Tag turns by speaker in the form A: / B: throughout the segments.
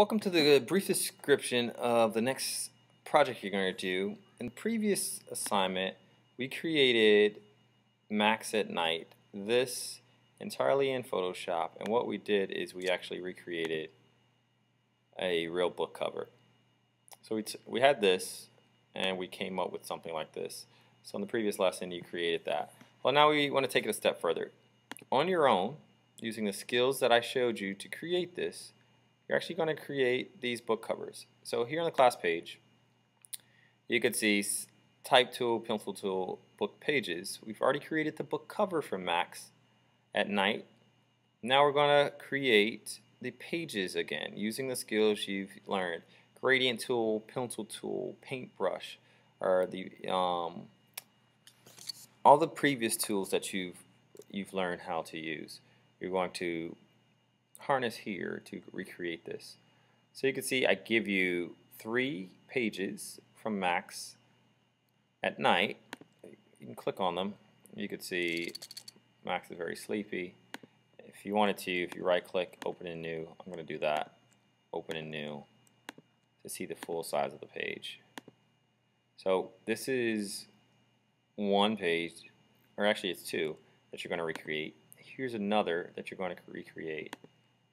A: Welcome to the brief description of the next project you're going to do. In the previous assignment, we created Max at Night. This entirely in Photoshop, and what we did is we actually recreated a real book cover. So we, we had this, and we came up with something like this. So in the previous lesson, you created that. Well, now we want to take it a step further. On your own, using the skills that I showed you to create this, you're actually going to create these book covers. So here on the class page, you could see type tool, pencil tool, book pages. We've already created the book cover for Max at night. Now we're going to create the pages again using the skills you've learned. Gradient tool, pencil tool, paintbrush, or the um, all the previous tools that you've you've learned how to use. You're going to harness here to recreate this. So you can see I give you three pages from Max at night. You can click on them. You can see Max is very sleepy. If you wanted to, if you right click, open in new, I'm going to do that. Open in new to see the full size of the page. So this is one page, or actually it's two, that you're going to recreate. Here's another that you're going to recreate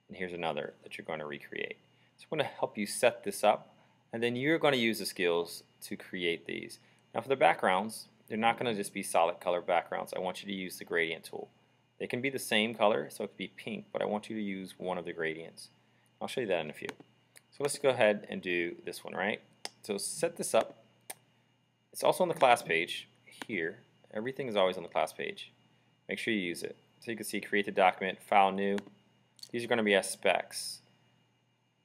A: and here's another that you're going to recreate. So I'm going to help you set this up and then you're going to use the skills to create these. Now for the backgrounds, they're not going to just be solid color backgrounds. I want you to use the gradient tool. They can be the same color, so it could be pink, but I want you to use one of the gradients. I'll show you that in a few. So let's go ahead and do this one, right? So set this up. It's also on the class page here. Everything is always on the class page. Make sure you use it. So you can see create the document, file new, these are going to be as specs.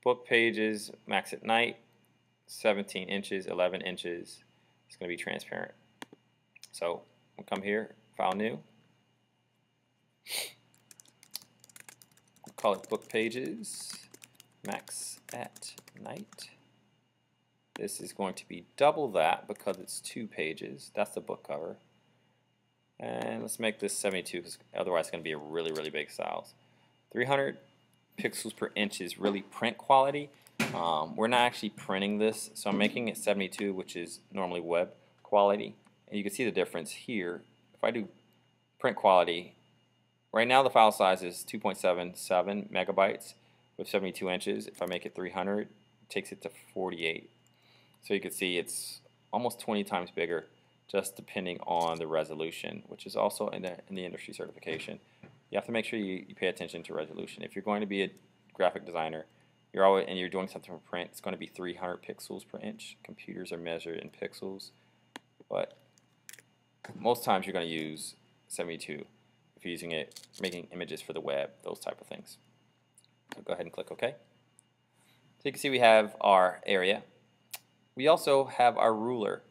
A: Book pages, max at night, 17 inches, 11 inches. It's going to be transparent. So we'll come here, file new. We'll call it book pages, max at night. This is going to be double that because it's two pages. That's the book cover. And let's make this 72 because otherwise it's going to be a really, really big size. 300 pixels per inch is really print quality. Um, we're not actually printing this, so I'm making it 72, which is normally web quality. And you can see the difference here. If I do print quality, right now the file size is 2.77 megabytes with 72 inches. If I make it 300, it takes it to 48. So you can see it's almost 20 times bigger just depending on the resolution, which is also in the, in the industry certification you have to make sure you, you pay attention to resolution. If you're going to be a graphic designer, you're always and you're doing something for print, it's going to be 300 pixels per inch. Computers are measured in pixels, but most times you're going to use 72 if you're using it, making images for the web, those type of things. So go ahead and click OK. So you can see we have our area. We also have our ruler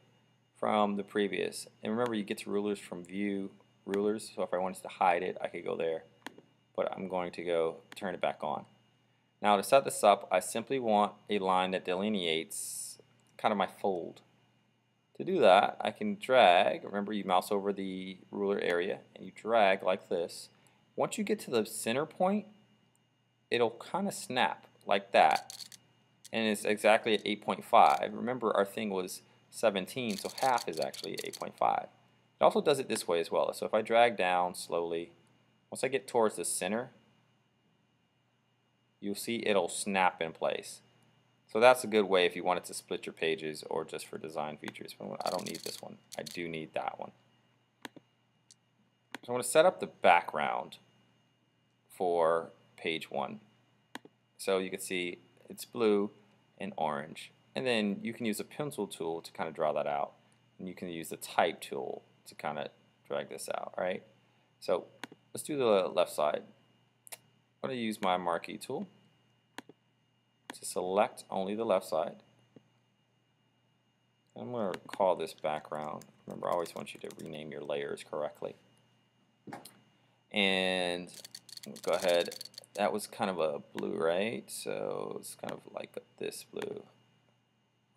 A: from the previous. And remember, you get to rulers from View, rulers. So if I wanted to hide it, I could go there. But I'm going to go turn it back on. Now to set this up, I simply want a line that delineates kind of my fold. To do that, I can drag. Remember, you mouse over the ruler area and you drag like this. Once you get to the center point, it'll kind of snap like that. And it's exactly at 8.5. Remember, our thing was 17, so half is actually 8.5. It also does it this way as well. So if I drag down slowly, once I get towards the center, you'll see it'll snap in place. So that's a good way if you wanted to split your pages or just for design features. But I don't need this one. I do need that one. So I'm going to set up the background for page one. So you can see it's blue and orange. And then you can use a pencil tool to kind of draw that out. And you can use the type tool to kind of drag this out, right? So let's do the left side. I'm going to use my marquee tool to select only the left side. I'm going to call this background. Remember, I always want you to rename your layers correctly. And go ahead. That was kind of a blue, right? So it's kind of like this blue.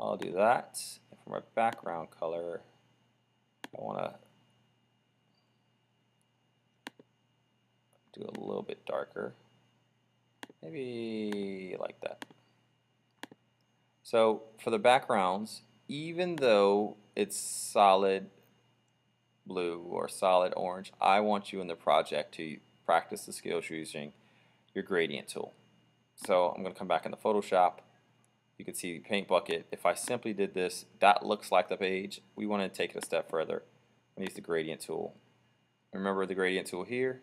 A: I'll do that. And for my background color, I want to do a little bit darker. Maybe like that. So for the backgrounds, even though it's solid blue or solid orange, I want you in the project to practice the skills using your gradient tool. So I'm going to come back into Photoshop. You can see the paint bucket. If I simply did this, that looks like the page. We want to take it a step further and use the gradient tool. Remember the gradient tool here?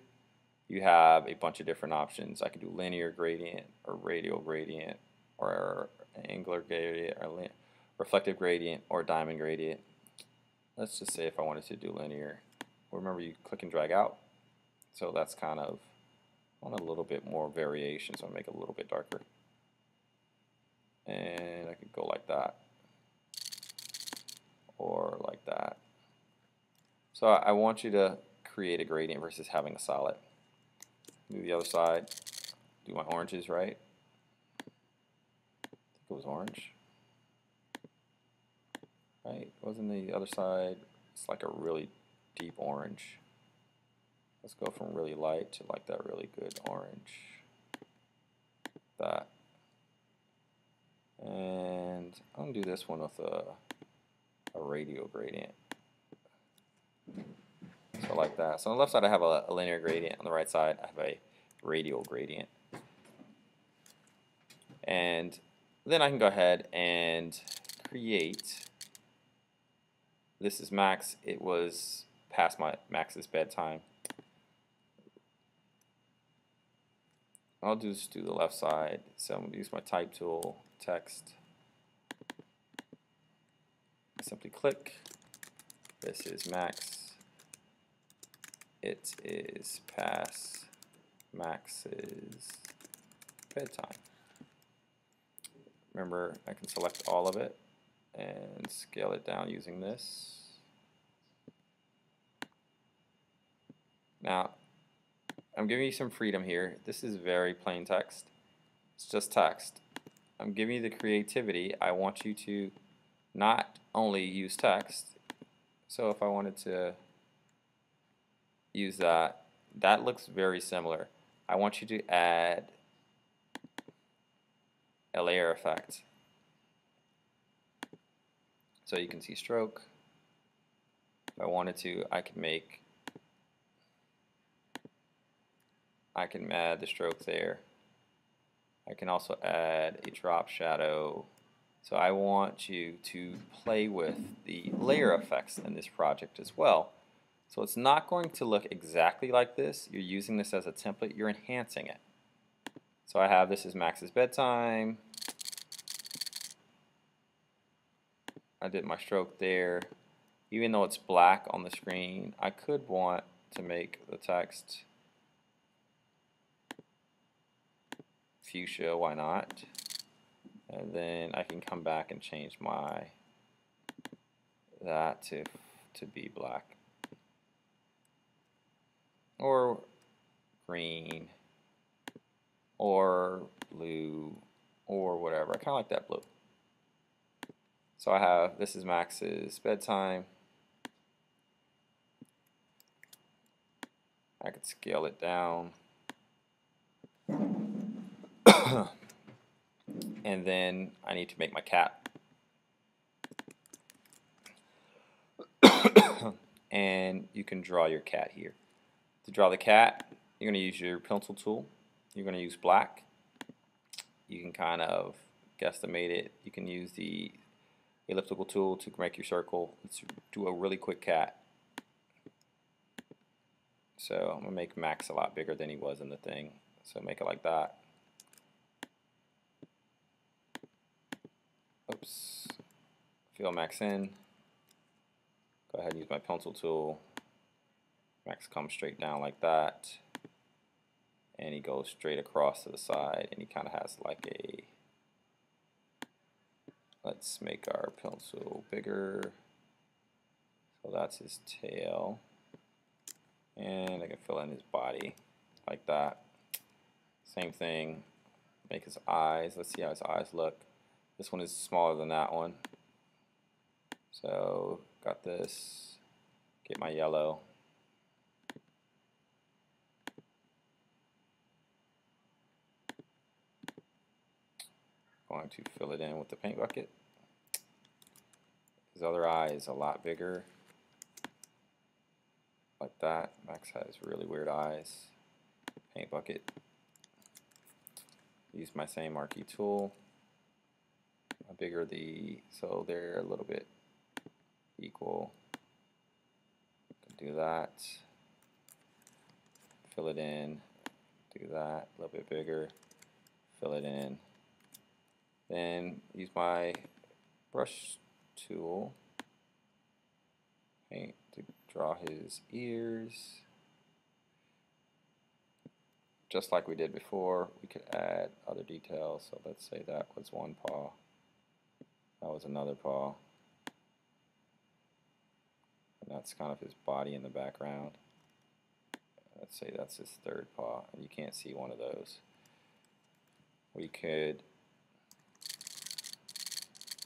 A: You have a bunch of different options. I can do linear gradient or radial gradient or angular gradient or reflective gradient or diamond gradient. Let's just say if I wanted to do linear. Remember you click and drag out. So that's kind of I want a little bit more variation, so I'll make it a little bit darker. And I could go like that. Or like that. So I want you to create a gradient versus having a solid. Do the other side. Do my oranges right. I think it was orange. Right? Wasn't the other side? It's like a really deep orange. Let's go from really light to like that really good orange. That. And I'm going to do this one with a, a radial gradient. Like that. So on the left side I have a, a linear gradient. On the right side I have a radial gradient. And then I can go ahead and create this is Max. It was past my Max's bedtime. I'll just do the left side. So I'm going to use my type tool, text. Simply click. This is Max. It is past Max's bedtime. Remember, I can select all of it and scale it down using this. Now, I'm giving you some freedom here. This is very plain text. It's just text. I'm giving you the creativity. I want you to not only use text. So if I wanted to use that, that looks very similar. I want you to add a layer effect. So you can see stroke. If I wanted to, I could make, I can add the stroke there. I can also add a drop shadow. So I want you to play with the layer effects in this project as well. So it's not going to look exactly like this. You're using this as a template. You're enhancing it. So I have this is Max's bedtime. I did my stroke there. Even though it's black on the screen, I could want to make the text fuchsia, why not? And then I can come back and change my that to to be black or green or blue or whatever. I kind of like that blue. So I have, this is Max's bedtime. I could scale it down. and then I need to make my cat. and you can draw your cat here. To draw the cat, you're going to use your pencil tool. You're going to use black. You can kind of guesstimate it. You can use the elliptical tool to make your circle. Let's do a really quick cat. So I'm going to make Max a lot bigger than he was in the thing. So make it like that. Oops. Fill Max in. Go ahead and use my pencil tool. Max comes straight down like that. And he goes straight across to the side and he kind of has like a Let's make our pencil bigger. So that's his tail. And I can fill in his body like that. Same thing, make his eyes. Let's see how his eyes look. This one is smaller than that one. So got this, get my yellow. Going to fill it in with the paint bucket. His other eye is a lot bigger, like that. Max has really weird eyes. Paint bucket. Use my same marquee tool. How bigger the, so they're a little bit equal. Do that. Fill it in. Do that a little bit bigger. Fill it in. Then use my brush tool paint to draw his ears. Just like we did before, we could add other details. So let's say that was one paw. That was another paw. And that's kind of his body in the background. Let's say that's his third paw, and you can't see one of those. We could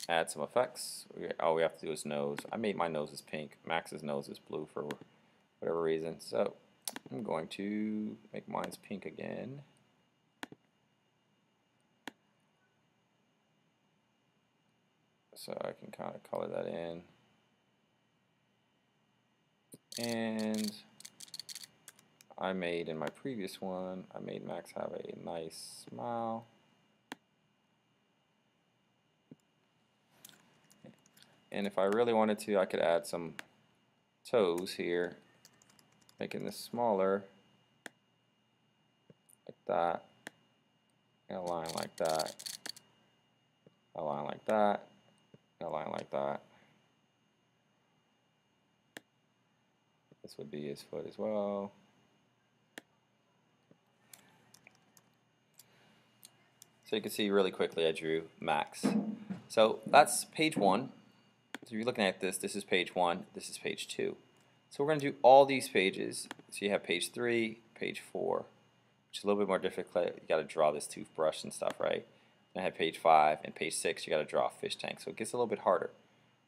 A: add some effects. all we have to do is nose. I made my nose is pink. Max's nose is blue for whatever reason. So I'm going to make mine's pink again. So I can kind of color that in. And I made in my previous one, I made Max have a nice smile. And if I really wanted to, I could add some toes here, making this smaller, like that, and a line like that, a line like that, a line like that. This would be his foot as well. So you can see really quickly I drew Max. So that's page one. So you're looking at this, this is page one, this is page two. So we're going to do all these pages. So you have page three, page four, which is a little bit more difficult. You got to draw this toothbrush and stuff, right? Then I have page five and page six. You got to draw a fish tank, so it gets a little bit harder.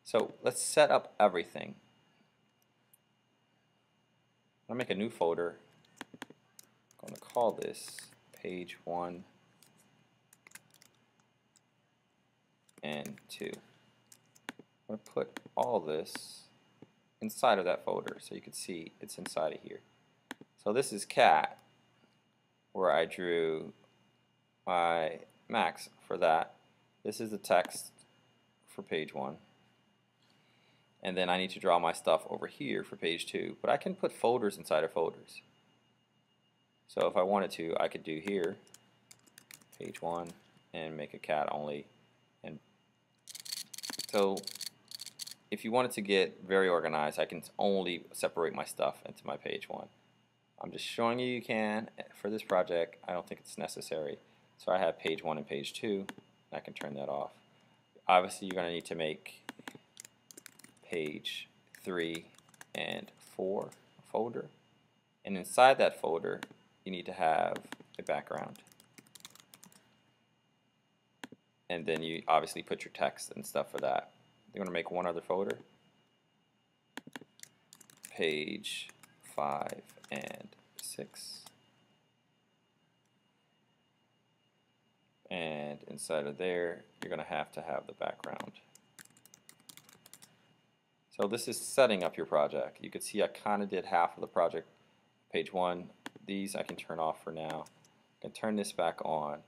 A: So let's set up everything. I'm gonna make a new folder. I'm going to call this page one and two. I'm going to put all this inside of that folder so you can see it's inside of here. So this is cat where I drew my max for that. This is the text for page one. And then I need to draw my stuff over here for page two. But I can put folders inside of folders. So if I wanted to, I could do here, page one, and make a cat only. And so if you wanted to get very organized, I can only separate my stuff into my page one. I'm just showing you you can. Eh, for this project, I don't think it's necessary. So I have page one and page two. And I can turn that off. Obviously, you're going to need to make page three and four folder. And inside that folder, you need to have a background. And then you obviously put your text and stuff for that. You want to make one other folder. Page 5 and 6. And inside of there, you're going to have to have the background. So this is setting up your project. You can see I kind of did half of the project. Page 1, these I can turn off for now. I can turn this back on.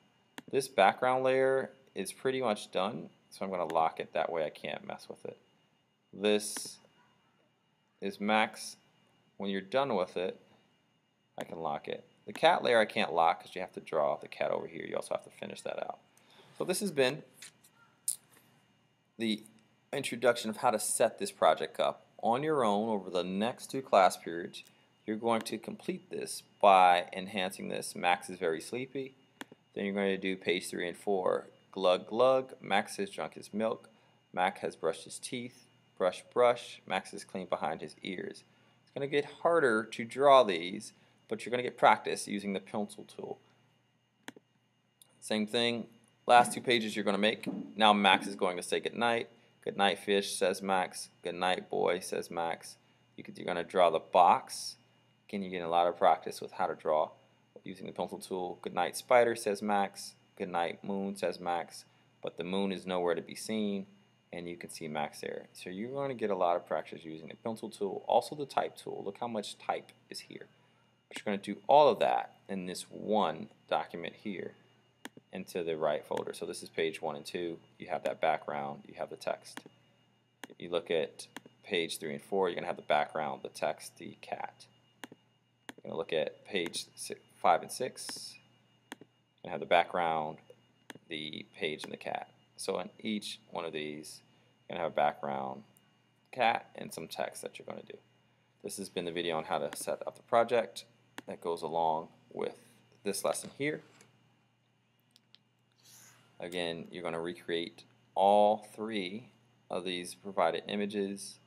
A: This background layer is pretty much done. So I'm going to lock it that way I can't mess with it. This is max. When you're done with it, I can lock it. The cat layer I can't lock because you have to draw the cat over here. You also have to finish that out. So this has been the introduction of how to set this project up on your own over the next two class periods. You're going to complete this by enhancing this. Max is very sleepy. Then you're going to do page 3 and 4 Glug glug, Max has drunk his milk. Mac has brushed his teeth. Brush brush, Max is clean behind his ears. It's going to get harder to draw these, but you're going to get practice using the pencil tool. Same thing, last two pages you're going to make. Now Max is going to say good night. Good night fish, says Max. Good night boy, says Max. You you're going to draw the box. Again, you're getting a lot of practice with how to draw using the pencil tool. Good night spider, says Max. Good night, Moon, says Max. but the moon is nowhere to be seen and you can see max there. So you're going to get a lot of practice using the pencil tool, also the type tool. Look how much type is here. But you're going to do all of that in this one document here into the right folder. So this is page one and two. You have that background, you have the text. If you look at page three and four, you're going to have the background, the text, the cat. You're going to look at page six, five and six, and have the background, the page, and the cat. So in each one of these, you're going to have a background, cat, and some text that you're going to do. This has been the video on how to set up the project that goes along with this lesson here. Again, you're going to recreate all three of these provided images.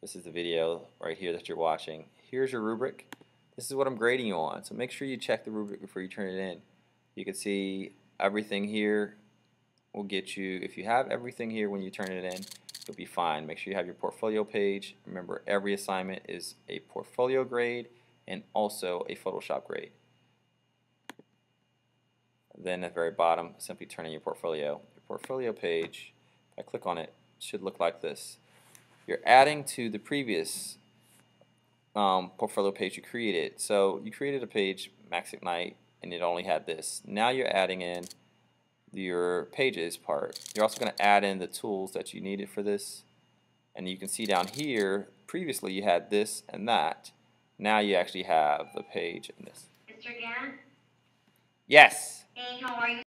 A: This is the video right here that you're watching. Here's your rubric. This is what I'm grading you on, so make sure you check the rubric before you turn it in. You can see everything here will get you, if you have everything here when you turn it in, you'll be fine. Make sure you have your portfolio page. Remember, every assignment is a portfolio grade and also a Photoshop grade. Then at the very bottom, simply turn in your portfolio. Your portfolio page, if I click on it, should look like this. You're adding to the previous um, portfolio page you created. So you created a page, Max at Night, and it only had this. Now you're adding in your pages part. You're also going to add in the tools that you needed for this. And you can see down here, previously you had this and that. Now you actually have the page and this.
B: Mr. Gant?
A: Yes.
B: Hey, how are you?